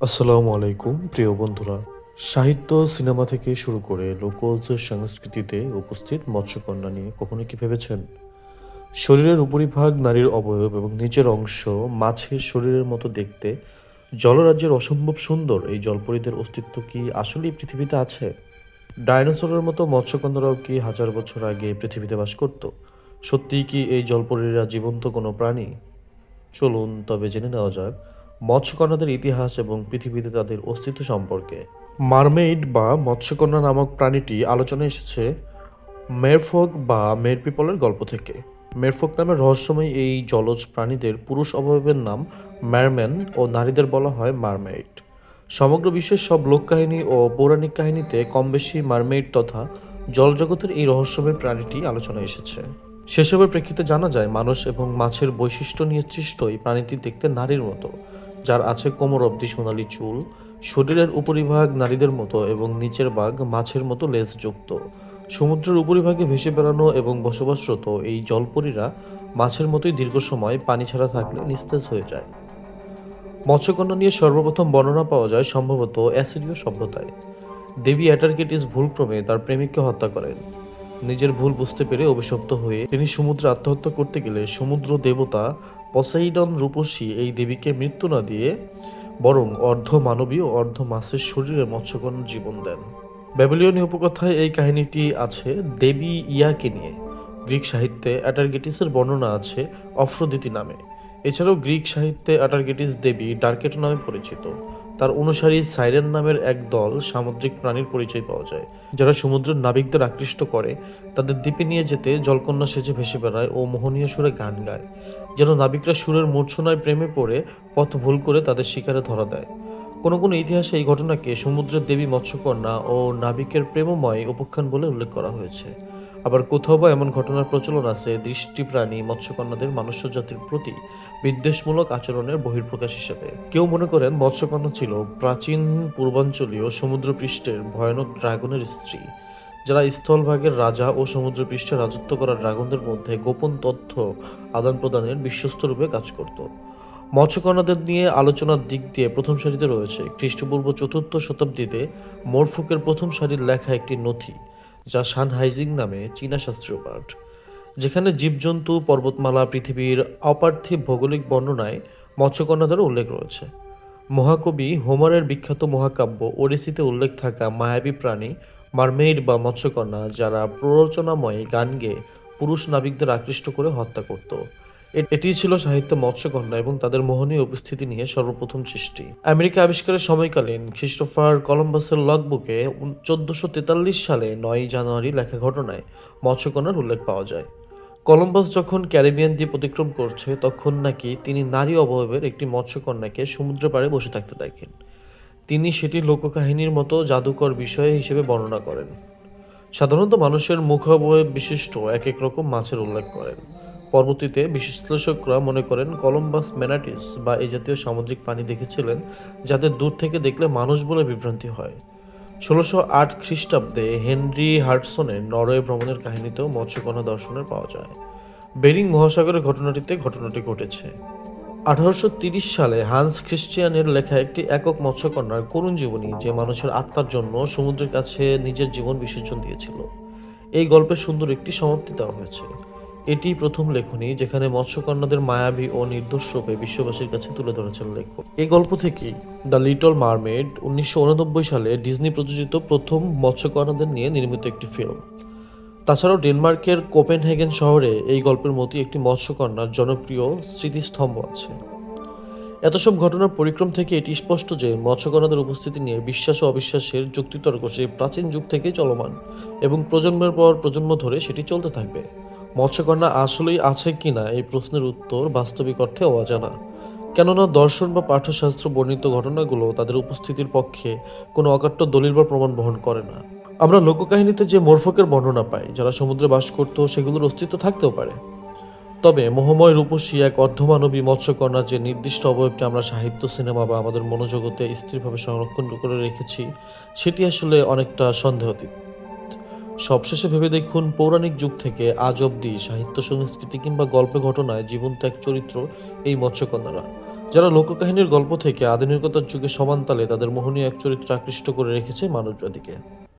আসসালামু আলাইকুম, প্রিয় বন্ধুরা। সাহিত্য সিনেমা থেকে শুরু করে লোকজ সংস্কৃতিতে উপস্থিত মৎস্যকন্যা নিয়ে কখনো কি ভেবেছেন? শরীরের উপরিভাগ নারীর অবয়ব এবং নিচের অংশ মাছের শরীরের মতো দেখতে জলরাজ্যের অসম্ভব সুন্দর, এই জলপরীদের অস্তিত্ব কি আসলেই পৃথিবীতে আছে? ডাইনোসরের মতো মৎস্যকন্যারাও কি হাজার বছর আগে পৃথিবীতে বাস করত? সত্যিই কি এই জলপরীরা জীবন্ত কোনো প্রাণী? চলুন তবে জেনে নেওয়া যাক মৎস্যকন্যাদের ইতিহাস এবং পৃথিবীতে তাদের অস্তিত্ব সম্পর্কে। মারমেইড বা মৎস্যকন্যা নামক প্রাণীটি আলোচনায় এসেছে মেরফোক বা মের পিপলের গল্প থেকে। মেরফোক নামের রহস্যময় এই জলজ প্রাণীদের পুরুষ অবয়বের নাম ম্যারম্যান ও নারীদের বলা হয় মারমেইড। সমগ্র বিশ্বের সব লোককাহিনী ও পৌরাণিক কাহিনীতে কম বেশি মারমেইড তথা জলজগতের এই রহস্যময় প্রাণীটি আলোচনায় এসেছে। সেসবের প্রেক্ষিতে জানা যায়, মানুষ এবং মাছের বৈশিষ্ট্য নিয়ে সৃষ্ট এই প্রাণীটি দেখতে নারীর মতো। যার আছে কোমর অবধি সোনালি চুল, শরীরের উপরিভাগ নারীদের মতো এবং নিচের ভাগ মাছের মতো লেজযুক্ত সমুদ্রের উপরিভাগে ভেসে বেড়ানো এবং বসবাসরত এই জলপরীরা মাছের মতোই দীর্ঘ সময় পানি ছাড়া থাকলে নিস্তেজ হয়ে যায়। মৎস্যকন্যা নিয়ে সর্বপ্রথম বর্ণনা পাওয়া যায় সম্ভবত অ্যাসিরীয় সভ্যতায়। দেবী অ্যাটার্কেটিস ভুলক্রমে তার প্রেমিককে হত্যা করেন। নিজের ভুল বুঝতে পেরে অভিশপ্ত হয়ে তিনি সমুদ্রে আত্মহত্যা করতে গেলে সমুদ্র দেবতা পসাইডন রূপসী এই দেবীকে মৃত্যু না দিয়ে বরং অর্ধ মানবীয় অর্ধ মাছের শরীরে মৎস্যকন্যার জীবন দেন। ব্যাবিলিয়নীয় উপকথায় এই কাহিনীটি আছে দেবী ইয়াকে নিয়ে। গ্রিক সাহিত্যে অ্যাটার্গেটিসের বর্ণনা আছে অফ্রোদিতি নামে। এছাড়াও গ্রিক সাহিত্যে অ্যাটার্গেটিস দেবী ডার্কেট নামে পরিচিত। তার অনুসারী সাইরেন নামের এক দল সামুদ্রিক প্রাণীর পরিচয় পাওয়া যায়, যারা সমুদ্রের নাবিকদের আকৃষ্ট করে। তাদের দ্বীপে নিয়ে যেতে জলকন্যা সেজে ভেসে বেড়ায় ও মোহনীয় সুরে গান গায়, যেন নাবিকরা সুরের মূর্ছনায় প্রেমে পড়ে, পথ ভুল করে তাদের শিকারে ধরা দেয়। কোনো কোনো ইতিহাসে এই ঘটনাকে সমুদ্রের দেবী মৎস্যকন্যা ও নাবিকের প্রেমময় উপাখ্যান বলে উল্লেখ করা হয়েছে। আবার কোথাও বা এমন ঘটনার প্রচলন আছে, দৃষ্টি প্রাণী মৎস্যকন্যাদের মানুষ জাতির প্রতি বিদ্বেষমূলক আচরণের বহির্প্রকাশ হিসেবে। কেউ মনে করেন মৎস্যকন্যা ছিল প্রাচীন পূর্বাঞ্চলীয় সমুদ্রপৃষ্ঠের ভয়ানক ড্রাগনের স্ত্রী, যারা স্থলভাগের রাজা ও সমুদ্রপৃষ্ঠে রাজত্ব করা ড্রাগনদের মধ্যে গোপন তথ্য আদান প্রদানের বিশ্বস্ত রূপে কাজ করত। মৎস্যকন্যাদের নিয়ে আলোচনার দিক দিয়ে প্রথম সারিতে রয়েছে খ্রিস্টপূর্ব চতুর্থ শতাব্দীতে মোরফুকের প্রথম সারির লেখা একটি নথি যা সান হাইজিং নামে চীনা শাস্ত্রীয় পাঠ, যেখানে জীবজন্তু, পর্বতমালা পৃথিবীর অপার্থিব ভৌগোলিক বর্ণনায় মৎস্যকন্যা মৎস্যকন্যাদের উল্লেখ রয়েছে। মহাকবি হোমারের বিখ্যাত মহাকাব্য ওডিসিতে উল্লেখ থাকা মায়াবী প্রাণী, মারমেইড বা মৎস্যকন্যা যারা প্ররোচনাময় গান গেয়ে পুরুষ নাবিকদের আকৃষ্ট করে হত্যা করত। এ- এটিই ছিল সাহিত্য মৎস্যকন্যা এবং তাদের মোহনীয় উপস্থিতি নিয়ে সর্বপ্রথম সৃষ্টি। আমেরিকা আবিষ্কারের সময়কালীন খ্রিস্টোফার কলম্বাসের লগবুকে চোদ্দশো তেতাল্লিশ সালে নয় জানুয়ারি লেখা ঘটনায় মৎস্যকন্যার উল্লেখ পাওয়া যায়। কলম্বাস যখন ক্যারিবিয়ান দ্বীপ অতিক্রম করছে, তখন নাকি তিনি নারী অবয়বের একটি মৎস্যকন্যাকে সমুদ্র পাড়ে বসে থাকতে দেখেন। তিনি সেটি লোককাহিনীর মতো জাদুকর বিষয় হিসেবে বর্ণনা করেন। সাধারণত মানুষের মুখাবয়ব বিশিষ্ট এক এক রকম মাছের উল্লেখ করেন। পরবর্তীতে বিশ্লেষকরা মনে করেন কলম্বাস ম্যানাটিস বা এই জাতীয় সামুদ্রিক প্রাণী দেখেছিলেন যাদের দূর থেকে দেখলে মানুষ বলে বিভ্রান্তি হয়। ষোলোশো আট খ্রিস্টাব্দে হেনরি হার্টসনের নরওয়ে ভ্রমণের কাহিনীতেও মৎস্যকন্যা দর্শনের পাওয়া যায়। বেরিং মহাসাগরের ঘটনাটিতে ঘটনাটি ঘটেছে। আঠারোশো সালে হান্স খ্রিস্টিয়ানের লেখা একটি একক মৎস্যকন্যার করুণ জীবনী যে মানুষের আত্মার জন্য সমুদ্রের কাছে নিজের জীবন বিসর্জন দিয়েছিল। এই গল্পের সুন্দর একটি সমাপ্তি দেওয়া হয়েছে। এটি প্রথম লেখনী যেখানে মৎস্যকন্যাদের মায়াবী ও নির্দোষ রূপে বিশ্ববাসীর কাছে তুলে ধরেছেন লেখক। এই গল্প থেকেই দ্য লিটল মারমেড উনিশশো সালে ডিজনি প্রযোজিত প্রথম মৎস্যকন্যাদের নিয়ে নির্মিত একটি ফিল্ম। তাছাড়াও ডেনমার্কের কোপেনহেগেন শহরে এই গল্পের মতোই একটি মৎস্যকন্যার জনপ্রিয় স্মৃতিস্তম্ভ আছে। এত সব ঘটনার পরিক্রম থেকে এটি স্পষ্ট যে মৎস্যকন্যাদের উপস্থিতি নিয়ে বিশ্বাস ও অবিশ্বাসের যুক্তিতর্ক সেই প্রাচীন যুগ থেকেই চলমান এবং প্রজন্মের পর প্রজন্ম ধরে সেটি চলতে থাকবে। মৎস্যকন্যা আসলেই আছে কিনা এই প্রশ্নের উত্তর বাস্তবিক অর্থে অজানা। কেননা দর্শন বা পাঠ্যশাস্ত্র বর্ণিত ঘটনাগুলো তাদের উপস্থিতির পক্ষে কোনো অকাট্য দলিল বা প্রমাণ বহন করে না। আমরা লোককাহিনীতে যে মরফকের বর্ণনা পাই, যারা সমুদ্রে বাস করতো, সেগুলোর অস্তিত্ব থাকতেও পারে। তবে মোহময় রূপসী এক অর্ধমানবী মৎস্যকন্যার যে নির্দিষ্ট অবয়বটি আমরা সাহিত্য, সিনেমা বা আমাদের মনোজগতে স্থিরভাবে সংরক্ষণ করে রেখেছি, সেটি আসলে অনেকটা সন্দেহাতীত। সবশেষে ভেবে দেখুন, পৌরাণিক যুগ থেকে আজ অবধি সাহিত্য, সংস্কৃতি কিংবা গল্পে ঘটনায় জীবন্ত এক চরিত্র এই মৎস্যকন্যারা। যারা লোককাহিনীর গল্প থেকে আধুনিকতার যুগে সমান তালে তাদের মোহনীয় এক চরিত্র আকৃষ্ট করে রেখেছে মানবজাতিকে।